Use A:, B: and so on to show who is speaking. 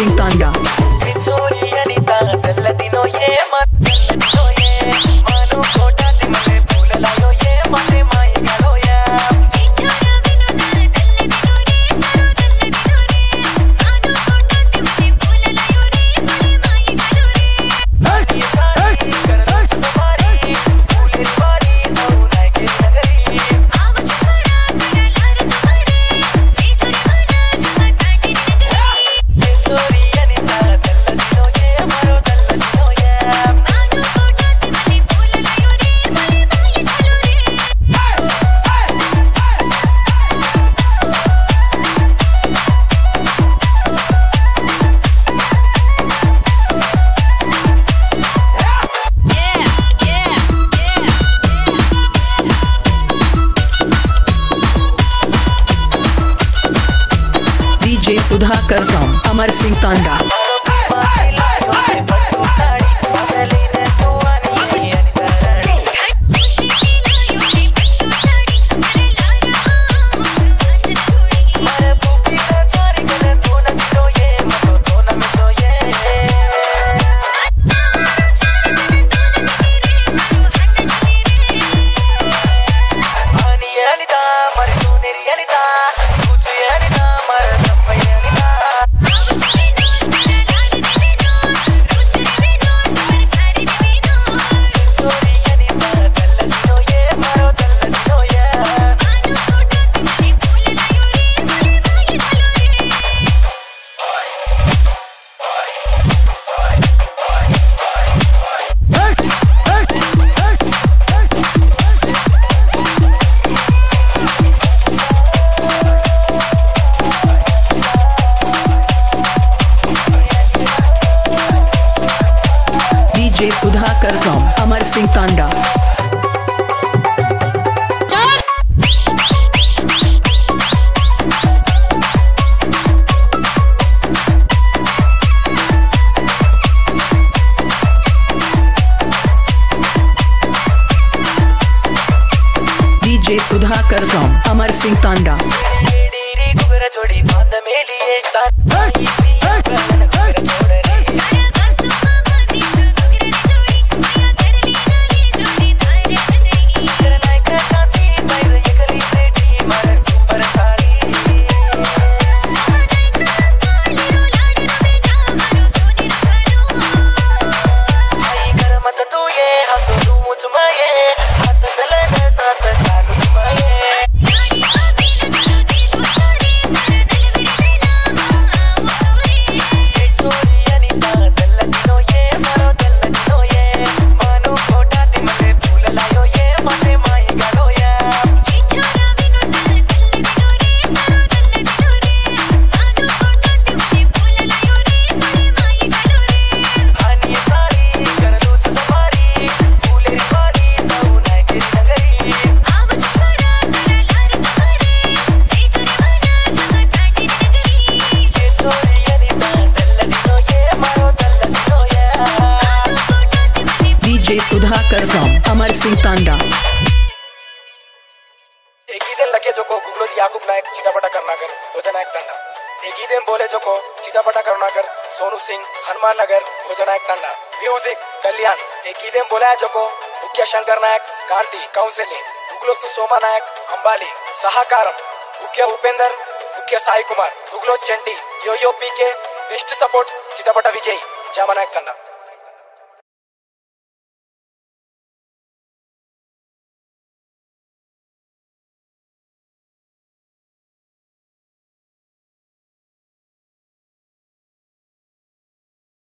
A: Dancing Thunder. Sudhakar हूँ अमर Singh Tanda Tanda DJ Sudhakar from Amar Singh Tanda
B: ताई छोड़ रे
A: डीजे सुधाकर फ्रॉम अमर सिंह तांडा
B: एकीदेन लगे जोको गुगलोद याकूब नायक चिटापटा करुणाकर भोजनायक तंडा एकीदेन बोले जोको चिटापटा करुणाकर सोनू सिंह हनुमान नगर भोजनायक तंडा म्यूजिक कल्याण एकीदेन बोला जोको मुख्य शंकर नायक कांति कौन्सिलिंग गुगलोद सोमा नायक अंबाली సహకారం ముఖ్య ఉపేందర్ ముఖ్య Sai Kumar Guglo Chenti yo yo PK best support Chitapata Vijay Jamanayak తండా